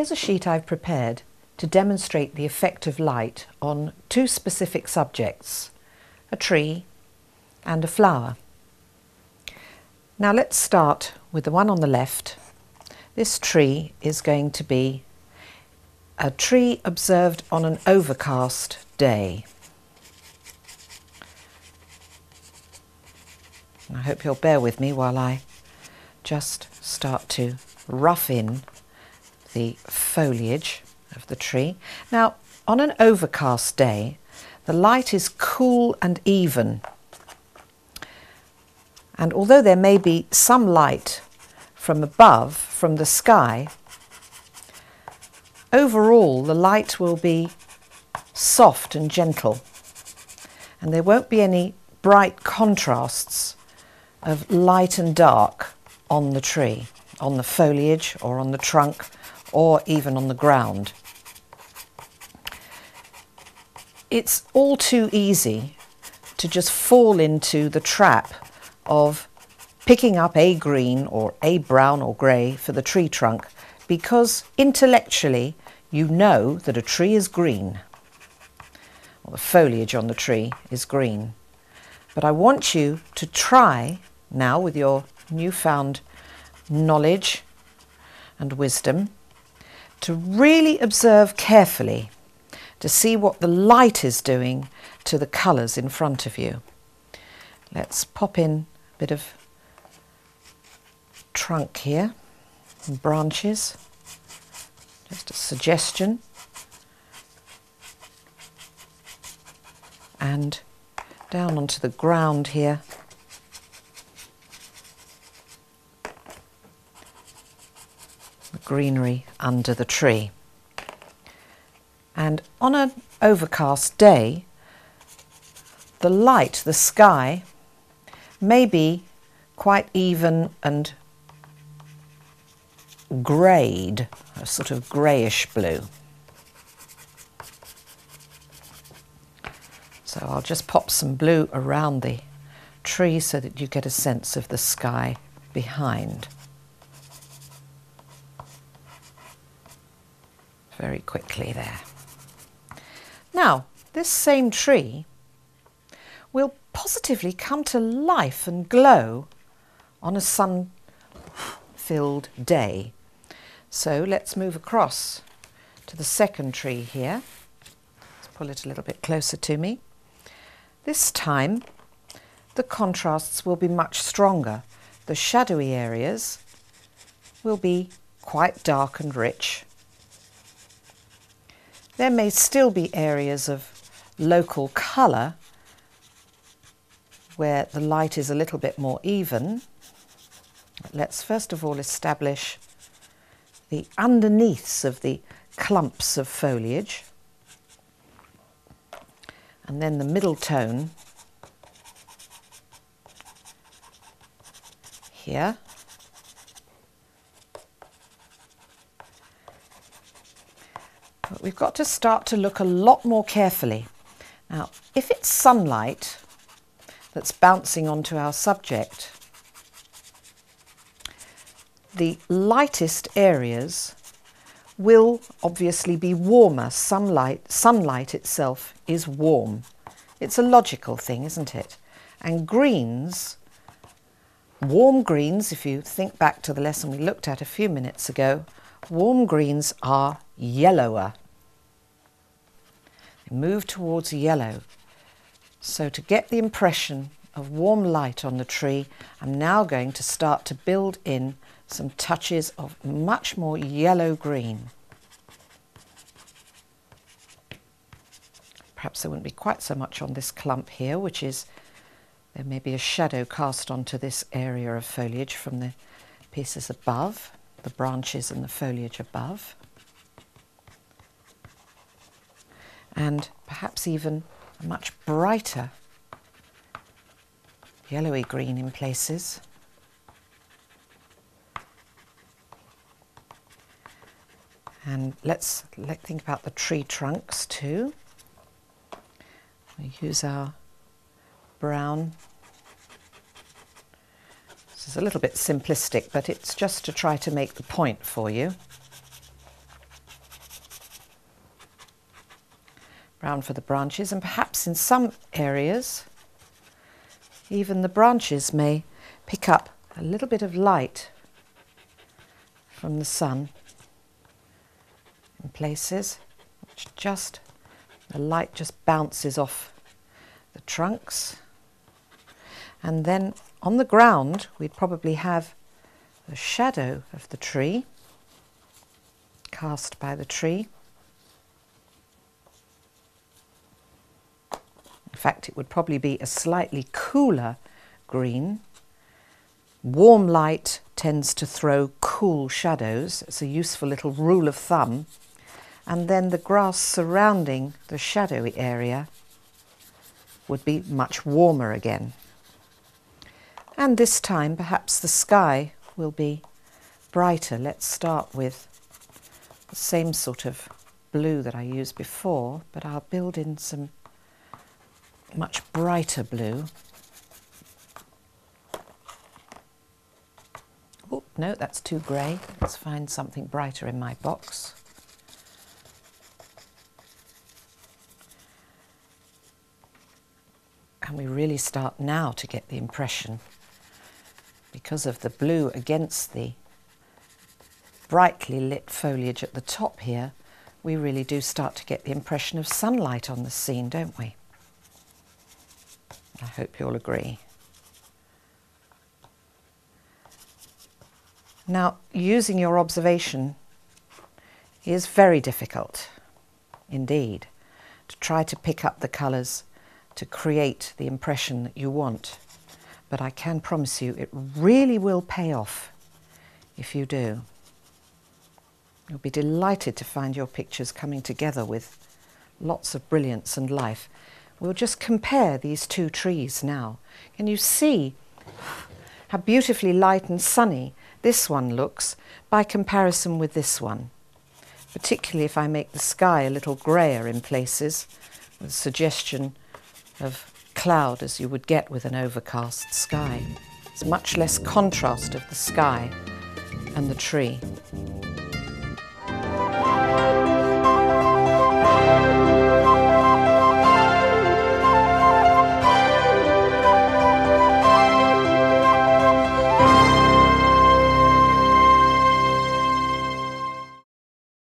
here's a sheet I've prepared to demonstrate the effect of light on two specific subjects, a tree and a flower. Now let's start with the one on the left. This tree is going to be a tree observed on an overcast day. I hope you'll bear with me while I just start to rough in the foliage of the tree. Now, on an overcast day, the light is cool and even. And although there may be some light from above, from the sky, overall the light will be soft and gentle. And there won't be any bright contrasts of light and dark on the tree, on the foliage or on the trunk or even on the ground. It's all too easy to just fall into the trap of picking up a green or a brown or grey for the tree trunk because intellectually you know that a tree is green or the foliage on the tree is green. But I want you to try now with your newfound knowledge and wisdom to really observe carefully to see what the light is doing to the colours in front of you. Let's pop in a bit of trunk here and branches. Just a suggestion. And down onto the ground here greenery under the tree. And on an overcast day, the light, the sky, may be quite even and greyed, a sort of greyish blue. So I'll just pop some blue around the tree so that you get a sense of the sky behind. Very quickly there. Now, this same tree will positively come to life and glow on a sun filled day. So let's move across to the second tree here. Let's pull it a little bit closer to me. This time the contrasts will be much stronger. The shadowy areas will be quite dark and rich there may still be areas of local colour where the light is a little bit more even. Let's first of all establish the underneaths of the clumps of foliage and then the middle tone here we've got to start to look a lot more carefully. Now, if it's sunlight that's bouncing onto our subject, the lightest areas will obviously be warmer. Sunlight, sunlight itself is warm. It's a logical thing, isn't it? And greens, warm greens, if you think back to the lesson we looked at a few minutes ago, warm greens are yellower move towards yellow. So to get the impression of warm light on the tree, I'm now going to start to build in some touches of much more yellow green. Perhaps there wouldn't be quite so much on this clump here, which is, there may be a shadow cast onto this area of foliage from the pieces above, the branches and the foliage above. And perhaps even a much brighter yellowy green in places. And let's let think about the tree trunks too. We use our brown. This is a little bit simplistic, but it's just to try to make the point for you. Brown for the branches, and perhaps in some areas, even the branches may pick up a little bit of light from the sun in places, which just, the light just bounces off the trunks. And then on the ground, we'd probably have the shadow of the tree cast by the tree. Fact, it would probably be a slightly cooler green. Warm light tends to throw cool shadows. It's a useful little rule of thumb. And then the grass surrounding the shadowy area would be much warmer again. And this time, perhaps the sky will be brighter. Let's start with the same sort of blue that I used before, but I'll build in some much brighter blue. Oh, no, that's too grey. Let's find something brighter in my box. And we really start now to get the impression, because of the blue against the brightly lit foliage at the top here, we really do start to get the impression of sunlight on the scene, don't we? I hope you'll agree. Now, using your observation is very difficult indeed to try to pick up the colours to create the impression that you want. But I can promise you it really will pay off if you do. You'll be delighted to find your pictures coming together with lots of brilliance and life. We'll just compare these two trees now. Can you see how beautifully light and sunny this one looks by comparison with this one? Particularly if I make the sky a little greyer in places, with a suggestion of cloud as you would get with an overcast sky. It's much less contrast of the sky and the tree.